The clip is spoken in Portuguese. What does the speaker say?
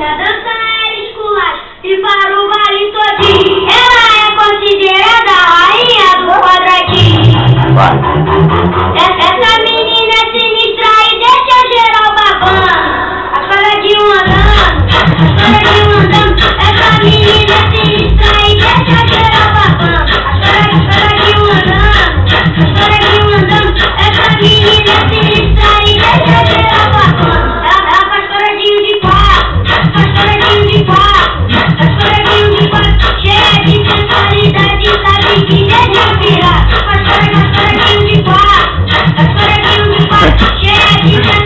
Dança era esculacho e para o vale todinho. Ela é considerada a rainha do quadradinho. Essa, essa menina é sinistra e deixa geral babando. A cara de um andando, a cara de Yeah.